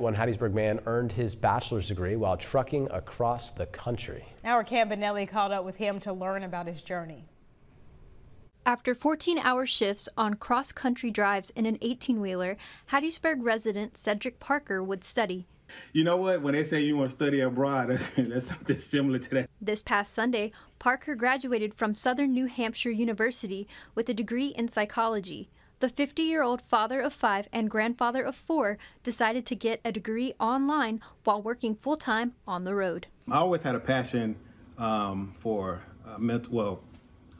One Hattiesburg man earned his bachelor's degree while trucking across the country. Our Campanelli caught up with him to learn about his journey. After 14-hour shifts on cross-country drives in an 18-wheeler, Hattiesburg resident Cedric Parker would study. You know what? When they say you want to study abroad, that's, that's something similar to that. This past Sunday, Parker graduated from Southern New Hampshire University with a degree in psychology. The 50 year old father of five and grandfather of four decided to get a degree online while working full time on the road. I always had a passion um, for uh, mental, well,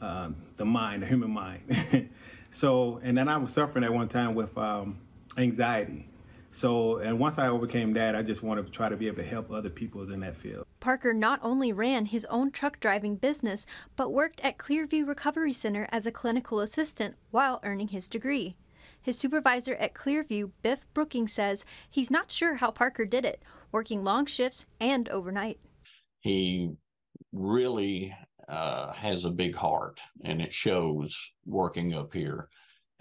um, the mind, the human mind. so, and then I was suffering at one time with um, anxiety. So, and once I overcame that, I just want to try to be able to help other people in that field. Parker not only ran his own truck driving business, but worked at Clearview Recovery Center as a clinical assistant while earning his degree. His supervisor at Clearview, Biff Brooking, says he's not sure how Parker did it, working long shifts and overnight. He really uh, has a big heart, and it shows working up here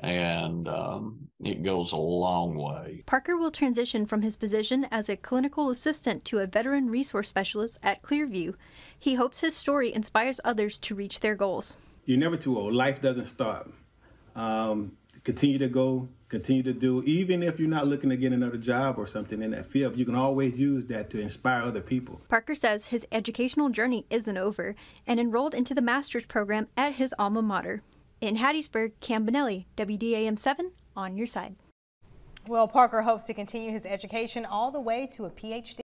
and um, it goes a long way. Parker will transition from his position as a clinical assistant to a veteran resource specialist at Clearview. He hopes his story inspires others to reach their goals. You're never too old. Life doesn't stop. Um, continue to go, continue to do. Even if you're not looking to get another job or something in that field, you can always use that to inspire other people. Parker says his educational journey isn't over and enrolled into the master's program at his alma mater. In Hattiesburg, Campanelli, WDAM 7, on your side. Well, Parker hopes to continue his education all the way to a PhD.